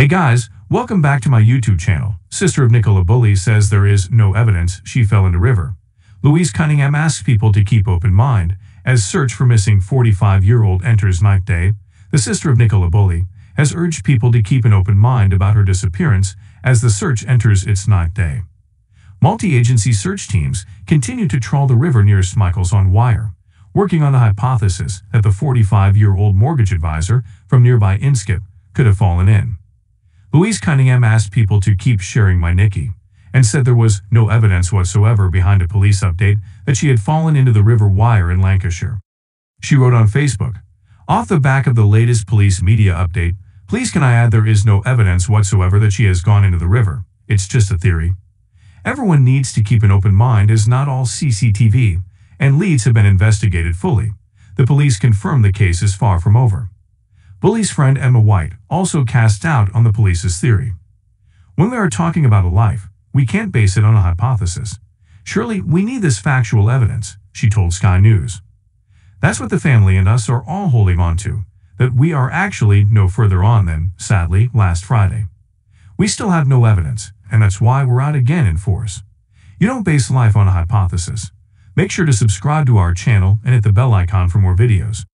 Hey guys, welcome back to my YouTube channel. Sister of Nicola Bulley says there is no evidence she fell in the river. Louise Cunningham asks people to keep open mind as search for missing 45-year-old enters night day. The sister of Nicola Bulley has urged people to keep an open mind about her disappearance as the search enters its ninth day. Multi-agency search teams continue to trawl the river near Michael's on Wyre, working on the hypothesis that the 45-year-old mortgage advisor from nearby Inskip could have fallen in. Louise Cunningham asked people to keep sharing my Nikki and said there was no evidence whatsoever behind a police update that she had fallen into the River Wyre in Lancashire. She wrote on Facebook, Off the back of the latest police media update, please can I add there is no evidence whatsoever that she has gone into the river. It's just a theory. Everyone needs to keep an open mind as not all CCTV and leads have been investigated fully. The police confirm the case is far from over. Bulley's friend Emma White also cast doubt on the police's theory. When we are talking about a life, we can't base it on a hypothesis. Surely we need this factual evidence, she told Sky News. That's what the family and us are all holding on to, that we are actually no further on than, sadly, last Friday. We still have no evidence, and that's why we're out again in force. You don't base life on a hypothesis. Make sure to subscribe to our channel and hit the bell icon for more videos.